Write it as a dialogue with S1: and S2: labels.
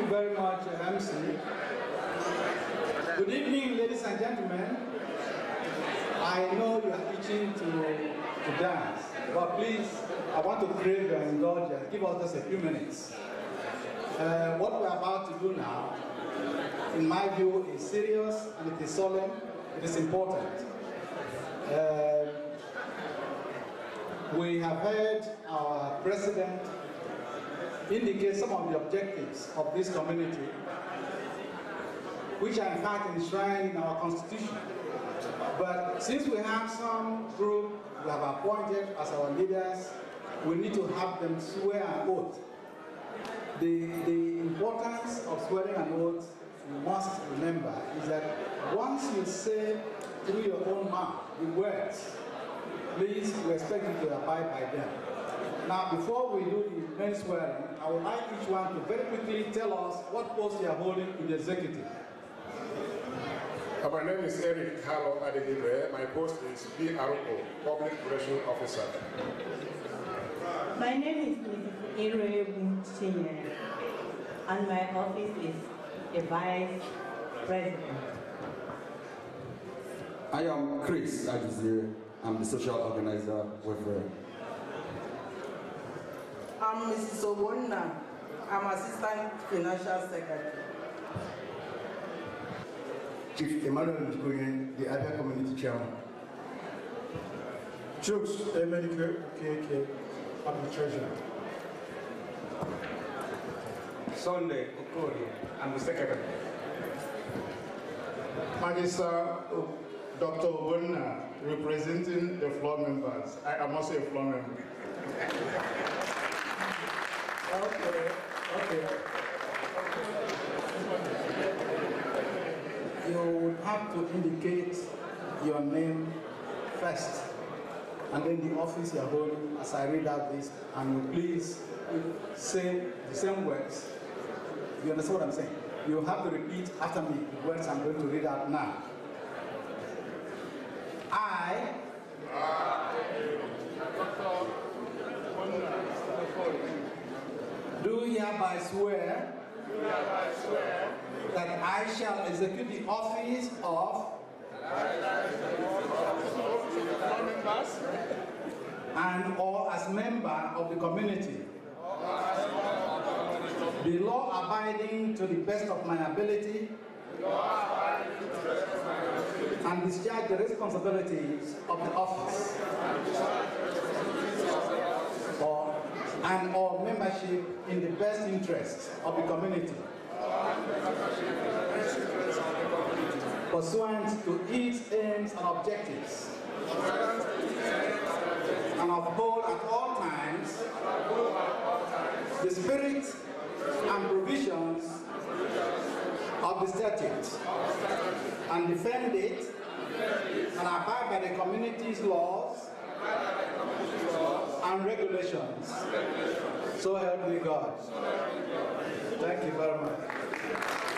S1: you very much, uh, MC. Good evening, ladies and gentlemen. I know you are itching to, to dance, but please, I want to crave your indulgence. Give us just a few minutes. Uh, what we're about to do now, in my view, is serious and it is solemn. It is important. Uh, we have heard our president indicate some of the objectives of this community, which are in fact enshrined in our constitution. But since we have some group we have appointed as our leaders, we need to have them swear an oath. The, the importance of swearing an oath, you must remember, is that once you say through your own mouth the words, please, we expect you to abide by them. Now, before we do the main swearing, I would like each one to very quickly tell us what post you are holding in the executive.
S2: Uh, my name is Eric Carlo Adegibe. My post is PRO, Public Relations Officer.
S3: My name is Mrs. Irebu Chinye, and my office is a vice president.
S4: I am Chris Adizir. I'm the social organizer with her.
S5: I'm Mrs. Obonna. I'm Assistant Financial Secretary.
S6: Chief Emmanuel Ntukunye, the Abia Community Chairman.
S7: Jokes Emenike KK, I'm the treasurer.
S8: Sunday Okori, I'm the secretary.
S6: Magister Dr. Obonna, representing the floor members. I am also a floor member.
S1: Okay, okay. You would have to indicate your name first, and then the office you are holding as I read out this, and please say the same words. You understand what I'm saying? You have to repeat after me the words I'm going to read out now. I, do hereby swear that I shall execute the office of and or as member of the community. Be law abiding to the best of my ability and discharge the responsibilities of the office or and or membership in the best interest of the community. Pursuant to its aims and objectives. And uphold at all times the spirit and provisions of the statute. And defend it and abide by the community's laws and regulations. So help me God. Thank you very much.